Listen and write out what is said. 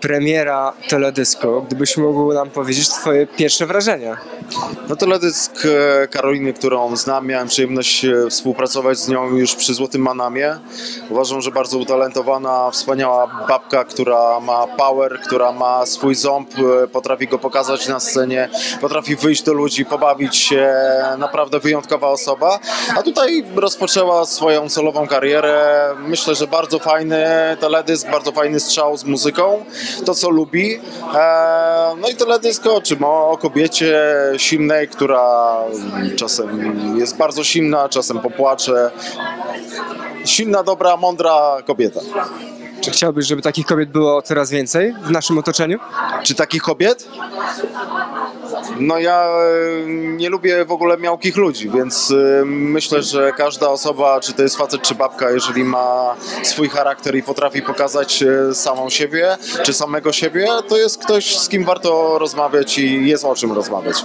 Premiera teledysku. Gdybyś mógł nam powiedzieć twoje pierwsze wrażenia. No teledysk e, Karoliny, którą znam, miałem przyjemność e, współpracować z nią już przy Złotym Manamie. Uważam, że bardzo utalentowana, wspaniała babka, która ma power, która ma swój ząb, e, potrafi go pokazać na scenie, potrafi wyjść do ludzi, pobawić się, naprawdę wyjątkowa osoba. A tutaj rozpoczęła swoją solową karierę. Myślę, że bardzo fajny teledysk, bardzo fajny strzał z muzyką, to co lubi. E, No i teledysk o czym? O o kobiecie silnej, która czasem jest bardzo silna, czasem popłacze. Silna, dobra, mądra kobieta. Czy chciałbyś, żeby takich kobiet było coraz więcej w naszym otoczeniu? Czy takich kobiet? No ja e, nie lubię w ogóle miałkich ludzi, więc e, myślę, że każda osoba, czy to jest facet, czy babka, jeżeli ma swój charakter i potrafi pokazać e, samą siebie, czy samego siebie, to jest ktoś, z kim warto rozmawiać i jest o czym rozmawiać.